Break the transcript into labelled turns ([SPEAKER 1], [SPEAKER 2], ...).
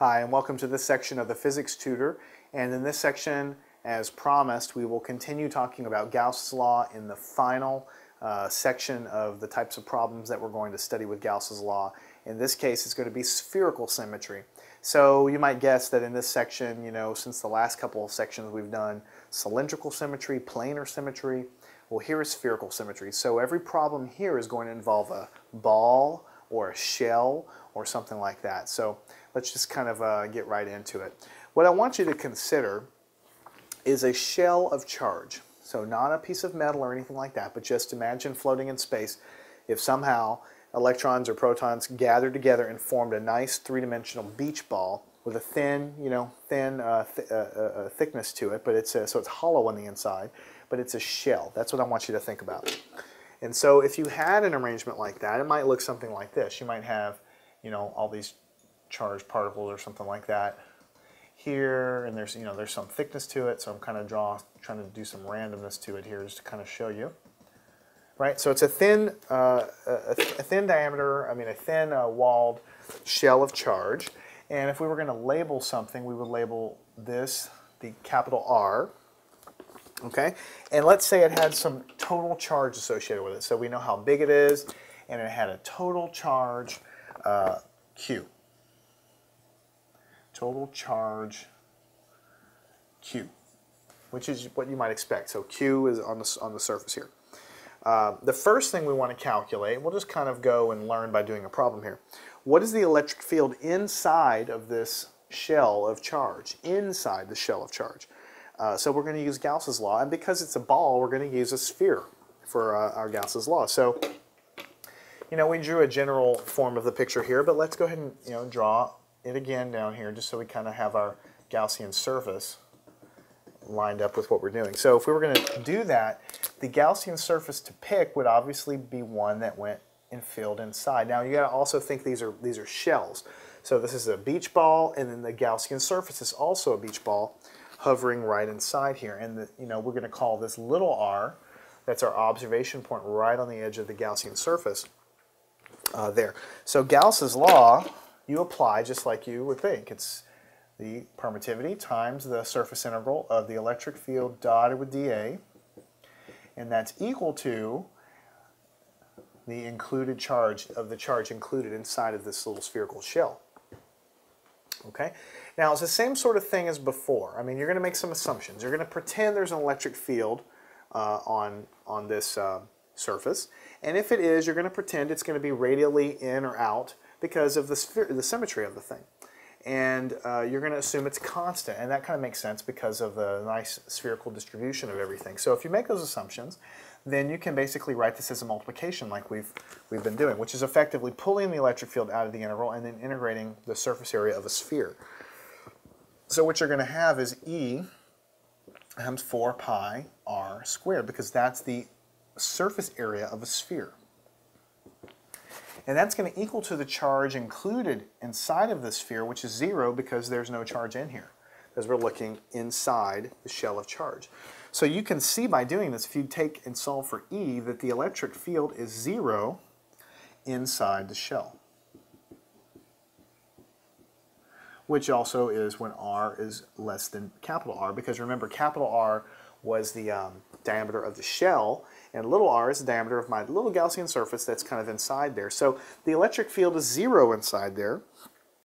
[SPEAKER 1] Hi, and welcome to this section of the Physics Tutor. And in this section, as promised, we will continue talking about Gauss's law in the final uh, section of the types of problems that we're going to study with Gauss's law. In this case, it's going to be spherical symmetry. So you might guess that in this section, you know, since the last couple of sections we've done cylindrical symmetry, planar symmetry, well, here is spherical symmetry. So every problem here is going to involve a ball or a shell or something like that. So let's just kind of uh, get right into it. What I want you to consider is a shell of charge. So not a piece of metal or anything like that, but just imagine floating in space if somehow electrons or protons gathered together and formed a nice three-dimensional beach ball with a thin, you know, thin uh, th uh, uh, uh thickness to it, but it's so it's hollow on the inside but it's a shell. That's what I want you to think about. And so if you had an arrangement like that, it might look something like this. You might have, you know, all these charged particles or something like that here, and there's, you know, there's some thickness to it, so I'm kind of draw, trying to do some randomness to it here just to kind of show you. Right, so it's a thin, uh, a, a, thin diameter, I mean a thin uh, walled shell of charge. And if we were going to label something, we would label this the capital R, okay? And let's say it had some total charge associated with it. So we know how big it is, and it had a total charge uh, Q. Total charge Q, which is what you might expect. So Q is on the, on the surface here. Uh, the first thing we want to calculate, we'll just kind of go and learn by doing a problem here. What is the electric field inside of this shell of charge? Inside the shell of charge. Uh, so we're going to use Gauss's law, and because it's a ball, we're going to use a sphere for uh, our Gauss's law. So, you know, we drew a general form of the picture here, but let's go ahead and, you know, draw it again down here just so we kind of have our Gaussian surface lined up with what we're doing. So if we were going to do that, the Gaussian surface to pick would obviously be one that went and filled inside. Now you got to also think these are these are shells. So this is a beach ball, and then the Gaussian surface is also a beach ball hovering right inside here. And the, you know, we're going to call this little r, that's our observation point right on the edge of the Gaussian surface uh, there. So Gauss's law, you apply just like you would think. It's the permittivity times the surface integral of the electric field dotted with dA, and that's equal to the included charge of the charge included inside of this little spherical shell. Okay, now it's the same sort of thing as before. I mean, you're going to make some assumptions. You're going to pretend there's an electric field uh, on, on this uh, surface. And if it is, you're going to pretend it's going to be radially in or out because of the, the symmetry of the thing. And uh, you're going to assume it's constant. And that kind of makes sense because of the nice spherical distribution of everything. So if you make those assumptions, then you can basically write this as a multiplication like we've, we've been doing, which is effectively pulling the electric field out of the integral and then integrating the surface area of a sphere. So what you're going to have is E times 4 pi r squared because that's the surface area of a sphere. And that's going to equal to the charge included inside of the sphere, which is 0 because there's no charge in here, because we're looking inside the shell of charge. So you can see by doing this, if you take and solve for E, that the electric field is 0 inside the shell. which also is when r is less than capital R, because remember capital R was the um, diameter of the shell, and little r is the diameter of my little Gaussian surface that's kind of inside there. So the electric field is zero inside there,